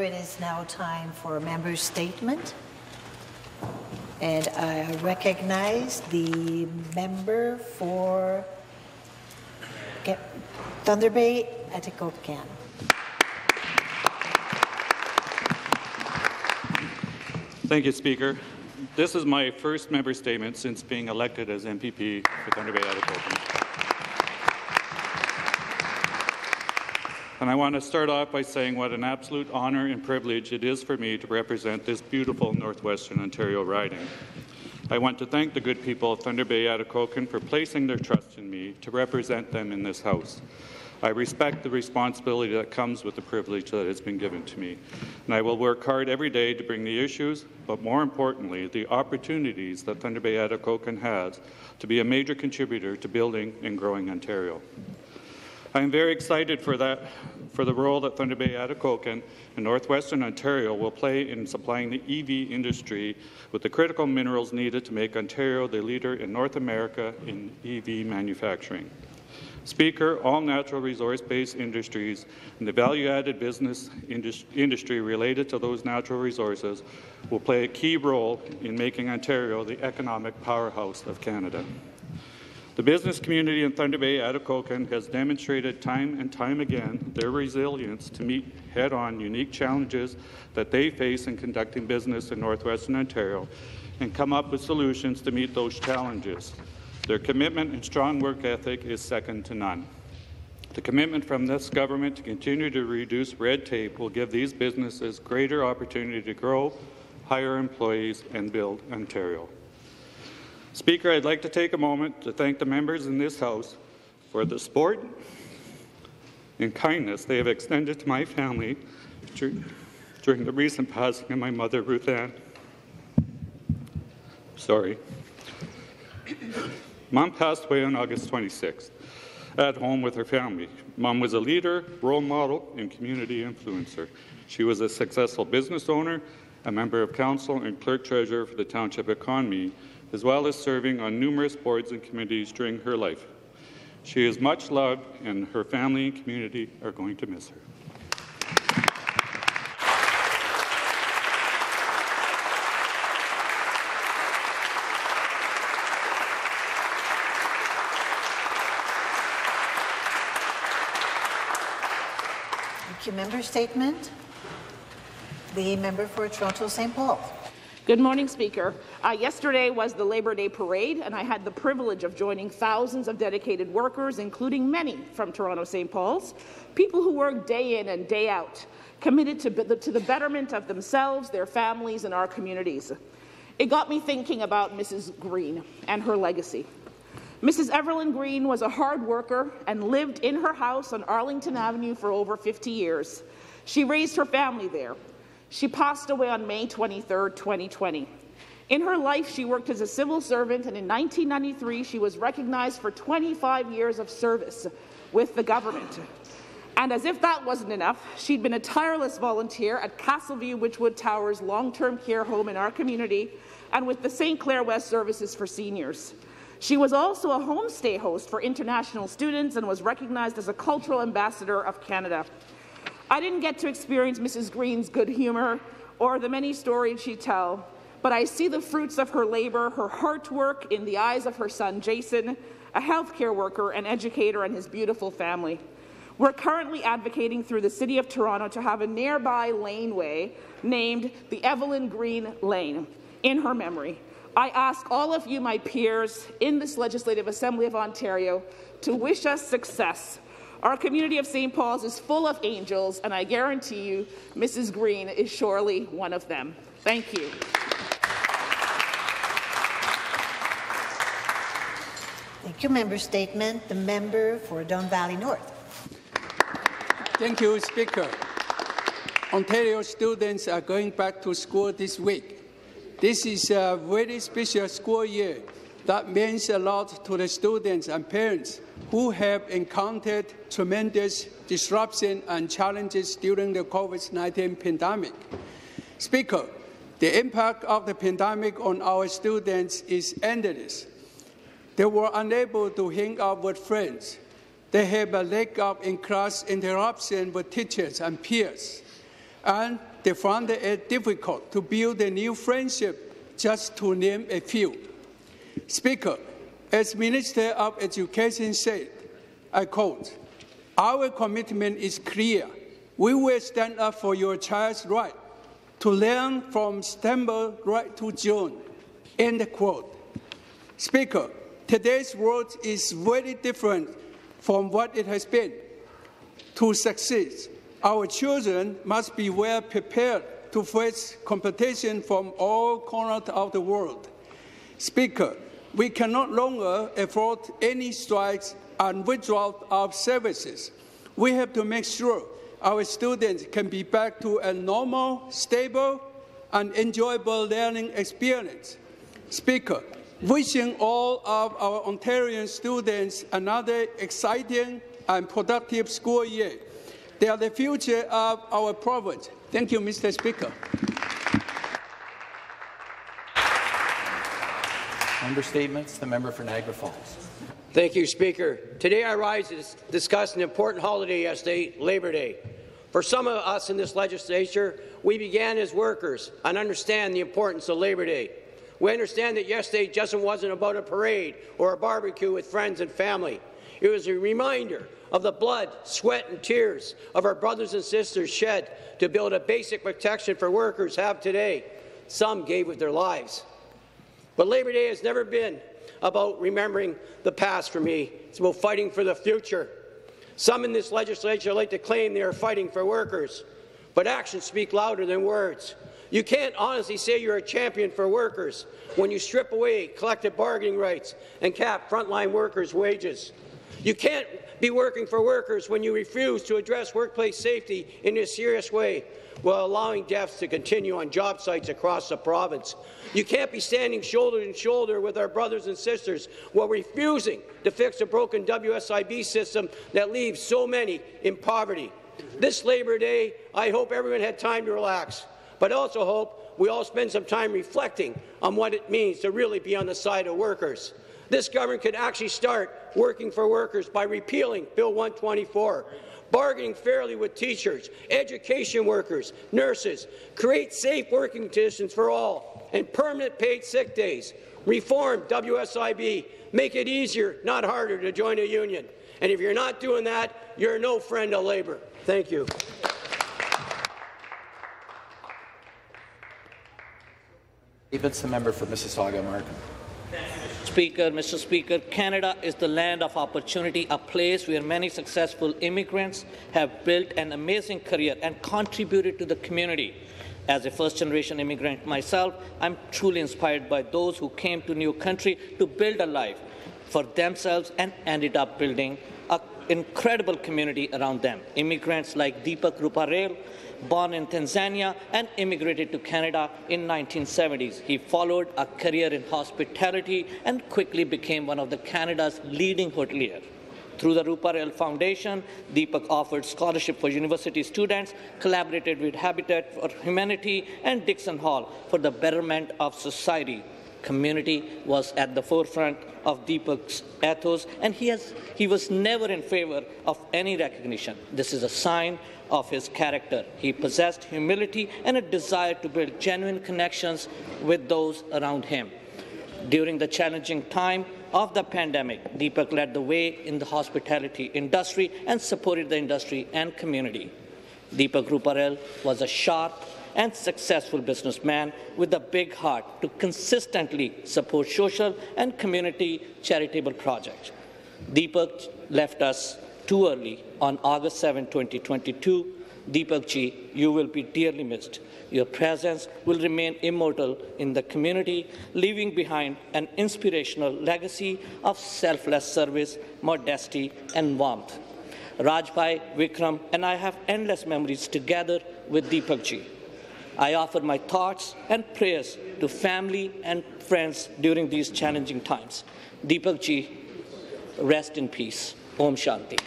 It is now time for a member's statement. And I recognize the member for Thunder Bay, Atikokan. Thank you, Speaker. This is my first member statement since being elected as MPP for Thunder Bay Atikokan. And I want to start off by saying what an absolute honour and privilege it is for me to represent this beautiful Northwestern Ontario riding. I want to thank the good people of Thunder Bay Atikokan for placing their trust in me to represent them in this House. I respect the responsibility that comes with the privilege that has been given to me, and I will work hard every day to bring the issues, but more importantly, the opportunities that Thunder Bay Atikokan has to be a major contributor to building and growing Ontario. I am very excited for that for the role that Thunder Bay Atikokan and Northwestern Ontario will play in supplying the EV industry with the critical minerals needed to make Ontario the leader in North America in EV manufacturing. Speaker, all natural resource-based industries and the value-added business industry related to those natural resources will play a key role in making Ontario the economic powerhouse of Canada. The business community in Thunder Bay Atikokan has demonstrated time and time again their resilience to meet head-on unique challenges that they face in conducting business in northwestern Ontario and come up with solutions to meet those challenges. Their commitment and strong work ethic is second to none. The commitment from this government to continue to reduce red tape will give these businesses greater opportunity to grow, hire employees, and build Ontario. Speaker, I'd like to take a moment to thank the members in this House for the support and kindness they have extended to my family during the recent passing of my mother, Ruth Ann. Sorry. Mom passed away on August 26th at home with her family. Mom was a leader, role model, and community influencer. She was a successful business owner, a member of council, and clerk treasurer for the township economy, as well as serving on numerous boards and committees during her life. She is much loved, and her family and community are going to miss her. Thank you. Member statement. The member for Toronto St. Paul. Good morning, Speaker. Uh, yesterday was the Labor Day Parade, and I had the privilege of joining thousands of dedicated workers, including many from Toronto St. Paul's, people who work day in and day out, committed to, to the betterment of themselves, their families, and our communities. It got me thinking about Mrs. Green and her legacy. Mrs. Evelyn Green was a hard worker and lived in her house on Arlington Avenue for over 50 years. She raised her family there, she passed away on May 23, 2020. In her life, she worked as a civil servant, and in 1993, she was recognized for 25 years of service with the government. And as if that wasn't enough, she'd been a tireless volunteer at Castleview Wychwood Towers long-term care home in our community and with the St. Clair West Services for Seniors. She was also a homestay host for international students and was recognized as a cultural ambassador of Canada. I didn't get to experience Mrs. Green's good humour or the many stories she tell, but I see the fruits of her labour, her hard work in the eyes of her son Jason, a healthcare worker and educator and his beautiful family. We're currently advocating through the City of Toronto to have a nearby laneway named the Evelyn Green Lane in her memory. I ask all of you, my peers, in this Legislative Assembly of Ontario to wish us success our community of St. Paul's is full of angels, and I guarantee you Mrs. Green is surely one of them. Thank you. Thank you. Member statement. The member for Don Valley North. Thank you, Speaker. Ontario students are going back to school this week. This is a very special school year that means a lot to the students and parents who have encountered tremendous disruption and challenges during the COVID-19 pandemic. Speaker, the impact of the pandemic on our students is endless. They were unable to hang out with friends. They have a lack of in-class interaction with teachers and peers. and they found it difficult to build a new friendship, just to name a few. Speaker, as Minister of Education said, I quote, Our commitment is clear. We will stand up for your child's right to learn from September right to June. End quote. Speaker, today's world is very different from what it has been. To succeed, our children must be well prepared to face competition from all corners of the world. Speaker, we can no longer afford any strikes and withdrawal of services. We have to make sure our students can be back to a normal, stable, and enjoyable learning experience. Speaker, wishing all of our Ontarian students another exciting and productive school year. They are the future of our province. Thank you, Mr. Speaker. Member statements. The member for Niagara Falls. Thank you, Speaker. Today I rise to discuss an important holiday yesterday, Labor Day. For some of us in this legislature, we began as workers and understand the importance of Labor Day. We understand that yesterday just wasn't about a parade or a barbecue with friends and family. It was a reminder of the blood, sweat, and tears of our brothers and sisters shed to build a basic protection for workers have today. Some gave with their lives. But Labor Day has never been about remembering the past for me. It's about fighting for the future. Some in this legislature like to claim they are fighting for workers, but actions speak louder than words. You can't honestly say you're a champion for workers when you strip away collective bargaining rights and cap frontline workers' wages. You can't be working for workers when you refuse to address workplace safety in a serious way while allowing deaths to continue on job sites across the province. You can't be standing shoulder to shoulder with our brothers and sisters while refusing to fix a broken WSIB system that leaves so many in poverty. This Labor Day, I hope everyone had time to relax, but also hope we all spend some time reflecting on what it means to really be on the side of workers. This government could actually start working for workers by repealing Bill 124, bargaining fairly with teachers, education workers, nurses, create safe working conditions for all, and permanent paid sick days, reform WSIB, make it easier, not harder, to join a union. And if you're not doing that, you're no friend of Labour. Thank you. David's the member for Mississauga Malton. Speaker, Mr. Speaker, Canada is the land of opportunity, a place where many successful immigrants have built an amazing career and contributed to the community. As a first-generation immigrant myself, I'm truly inspired by those who came to new country to build a life for themselves and ended up building an incredible community around them. Immigrants like Deepak Ruparell, born in Tanzania and immigrated to Canada in 1970s. He followed a career in hospitality and quickly became one of the Canada's leading hoteliers. Through the Ruparell Foundation, Deepak offered scholarship for university students, collaborated with Habitat for Humanity and Dixon Hall for the betterment of society. Community was at the forefront of Deepak's ethos, and he, has, he was never in favor of any recognition. This is a sign of his character. He possessed humility and a desire to build genuine connections with those around him. During the challenging time of the pandemic, Deepak led the way in the hospitality industry and supported the industry and community. Deepak Ruparell was a sharp and successful businessman with a big heart to consistently support social and community charitable projects. Deepak left us too early on August 7, 2022. Deepak Ji, you will be dearly missed. Your presence will remain immortal in the community, leaving behind an inspirational legacy of selfless service, modesty, and warmth. Rajbhai, Vikram, and I have endless memories together with Deepak Ji. I offer my thoughts and prayers to family and friends during these challenging times. Deepak Ji, rest in peace. Om Shanti.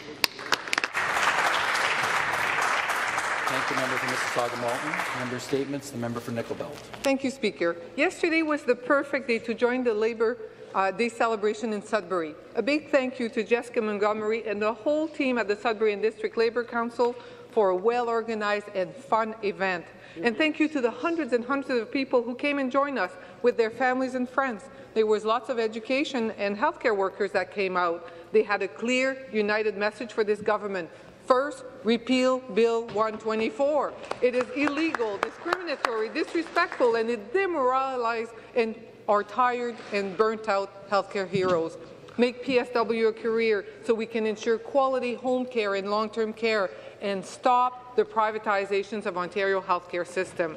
Thank you, member for Mississauga Malton. Member statements. The member for Nickel Belt. Thank you, Speaker. Yesterday was the perfect day to join the Labour uh, Day celebration in Sudbury. A big thank you to Jessica Montgomery and the whole team at the Sudbury and District Labour Council for a well-organized and fun event. And thank you to the hundreds and hundreds of people who came and joined us with their families and friends. There was lots of education and healthcare workers that came out. They had a clear, united message for this government. First, repeal Bill 124. It is illegal, discriminatory, disrespectful, and it demoralizes and our tired and burnt-out healthcare heroes. Make PSW a career so we can ensure quality home care and long-term care and stop the privatizations of Ontario healthcare system.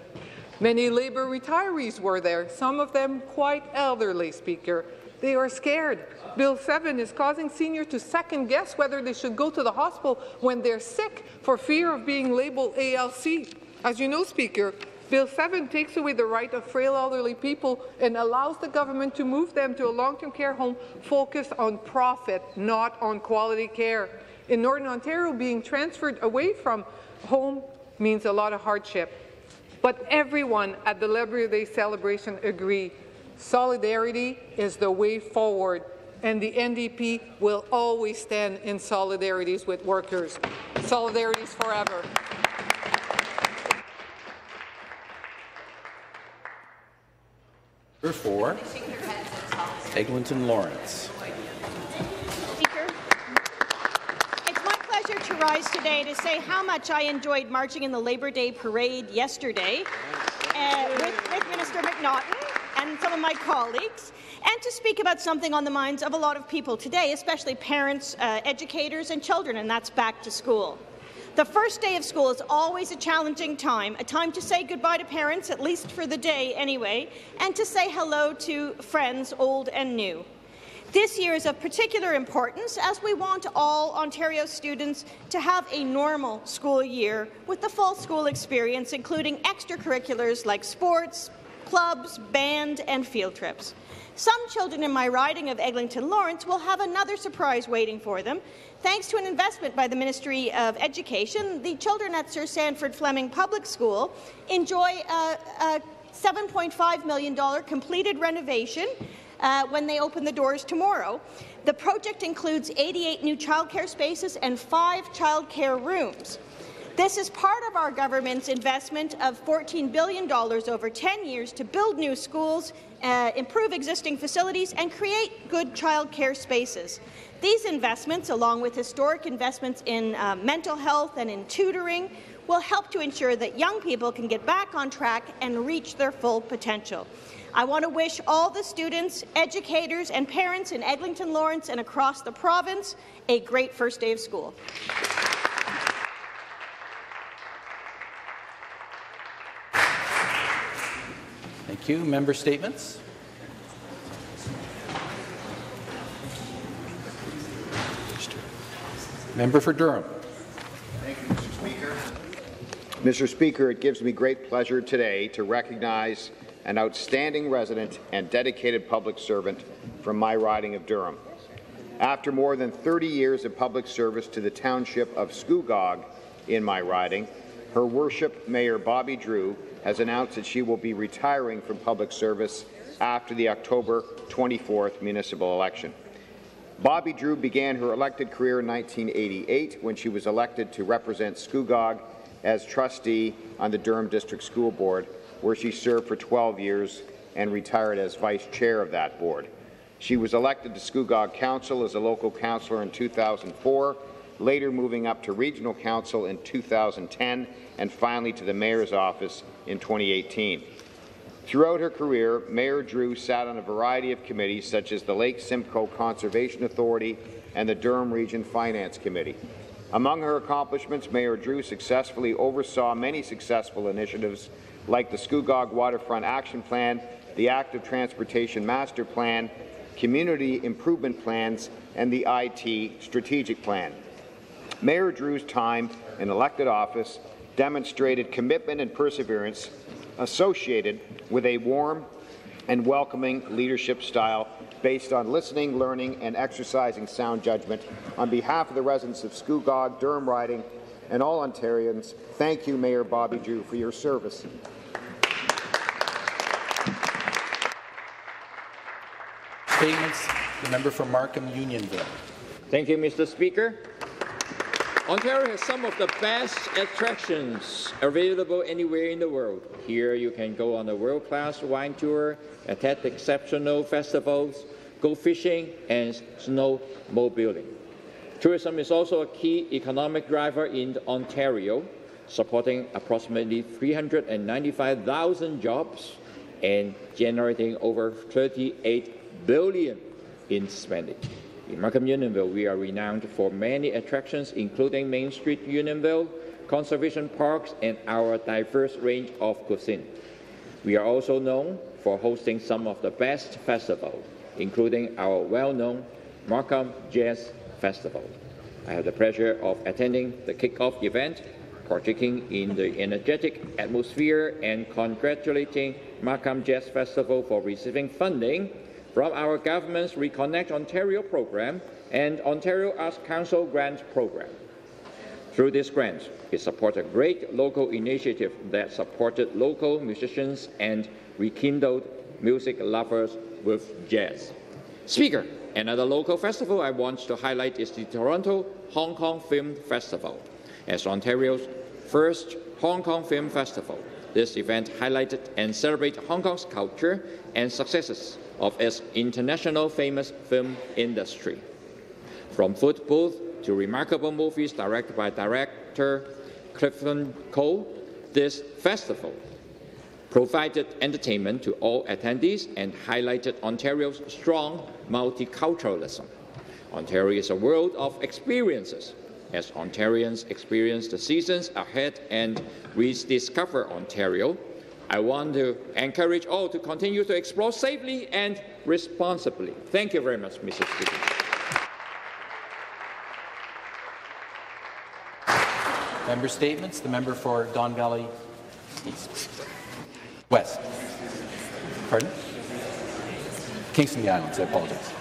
Many Labour retirees were there, some of them quite elderly, Speaker. They are scared. Bill 7 is causing seniors to second-guess whether they should go to the hospital when they're sick for fear of being labeled ALC. As you know, Speaker, Bill 7 takes away the right of frail elderly people and allows the government to move them to a long-term care home focused on profit, not on quality care. In Northern Ontario, being transferred away from home means a lot of hardship. But everyone at the Labor Day celebration agree solidarity is the way forward, and the NDP will always stand in solidarities with workers. Solidarities forever. Number four, Eglinton Lawrence. To rise today to say how much I enjoyed marching in the Labour Day parade yesterday uh, with, with Minister McNaughton and some of my colleagues, and to speak about something on the minds of a lot of people today, especially parents, uh, educators and children, and that's back to school. The first day of school is always a challenging time, a time to say goodbye to parents, at least for the day anyway, and to say hello to friends old and new. This year is of particular importance as we want all Ontario students to have a normal school year with the full school experience, including extracurriculars like sports, clubs, band and field trips. Some children in my riding of Eglinton Lawrence will have another surprise waiting for them. Thanks to an investment by the Ministry of Education, the children at Sir Sandford Fleming Public School enjoy a, a $7.5 million completed renovation uh, when they open the doors tomorrow. The project includes 88 new childcare spaces and five childcare rooms. This is part of our government's investment of $14 billion over 10 years to build new schools, uh, improve existing facilities, and create good childcare spaces. These investments, along with historic investments in uh, mental health and in tutoring, will help to ensure that young people can get back on track and reach their full potential. I want to wish all the students, educators and parents in Eglinton Lawrence and across the province a great first day of school. Thank you. Member statements. Member for Durham. Thank you, Mr. Speaker. Mr. Speaker, it gives me great pleasure today to recognize an outstanding resident and dedicated public servant from my riding of Durham. After more than 30 years of public service to the township of Scugog in my riding, Her Worship Mayor Bobbie Drew has announced that she will be retiring from public service after the October 24th municipal election. Bobbie Drew began her elected career in 1988 when she was elected to represent Scugog as trustee on the Durham District School Board, where she served for 12 years and retired as vice chair of that board. She was elected to Scugog Council as a local councillor in 2004, later moving up to regional council in 2010, and finally to the mayor's office in 2018. Throughout her career, Mayor Drew sat on a variety of committees such as the Lake Simcoe Conservation Authority and the Durham Region Finance Committee. Among her accomplishments, Mayor Drew successfully oversaw many successful initiatives like the Scugog Waterfront Action Plan, the Active Transportation Master Plan, Community Improvement Plans, and the IT Strategic Plan. Mayor Drew's time in elected office demonstrated commitment and perseverance associated with a warm and welcoming leadership style based on listening, learning, and exercising sound judgment. On behalf of the residents of Scugog, Durham Riding, and all Ontarians, thank you, Mayor Bobbie Drew, for your service. Statements. The member for Markham Unionville. Thank you, Mr. Speaker. Ontario has some of the best attractions available anywhere in the world. Here you can go on a world-class wine tour, attend exceptional festivals, go fishing, and snowmobiling. Tourism is also a key economic driver in Ontario, supporting approximately 395,000 jobs and generating over 38 billion in spending. In Markham Unionville, we are renowned for many attractions, including Main Street Unionville, conservation parks, and our diverse range of cuisine. We are also known for hosting some of the best festivals, including our well-known Markham Jazz Festival. I have the pleasure of attending the kickoff event, partaking in the energetic atmosphere, and congratulating Markham Jazz Festival for receiving funding from our government's Reconnect Ontario program and Ontario Arts Council grant program. Through this grant, it supported a great local initiative that supported local musicians and rekindled music lovers with jazz. Speaker, another local festival I want to highlight is the Toronto Hong Kong Film Festival. As Ontario's first Hong Kong Film Festival, this event highlighted and celebrated Hong Kong's culture and successes of its international famous film industry. From Foot Booth to remarkable movies directed by director Clifton Ko, this festival provided entertainment to all attendees and highlighted Ontario's strong multiculturalism. Ontario is a world of experiences. As Ontarians experience the seasons ahead and rediscover Ontario, I want to encourage all to continue to explore safely and responsibly. Thank you very much, Mr. Speaker. Member statements. The member for Don Valley East. West. Pardon? Kingston the Islands, I apologize.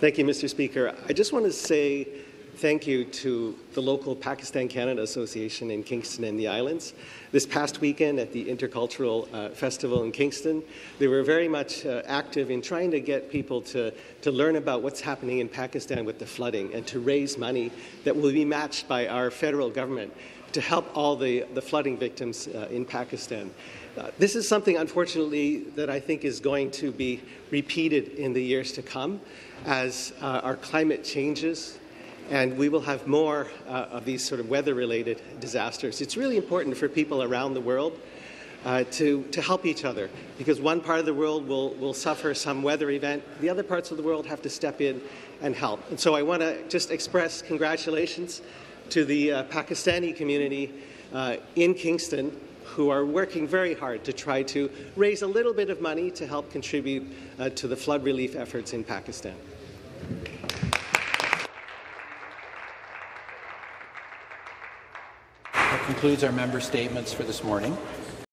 Thank you, Mr. Speaker. I just want to say thank you to the local Pakistan Canada Association in Kingston and the Islands. This past weekend at the Intercultural uh, Festival in Kingston, they were very much uh, active in trying to get people to, to learn about what's happening in Pakistan with the flooding and to raise money that will be matched by our federal government to help all the, the flooding victims uh, in Pakistan. Uh, this is something, unfortunately, that I think is going to be repeated in the years to come as uh, our climate changes, and we will have more uh, of these sort of weather-related disasters. It's really important for people around the world uh, to, to help each other because one part of the world will, will suffer some weather event, the other parts of the world have to step in and help. And so I want to just express congratulations to the uh, Pakistani community uh, in Kingston who are working very hard to try to raise a little bit of money to help contribute uh, to the flood relief efforts in Pakistan. Concludes our member statements for this morning.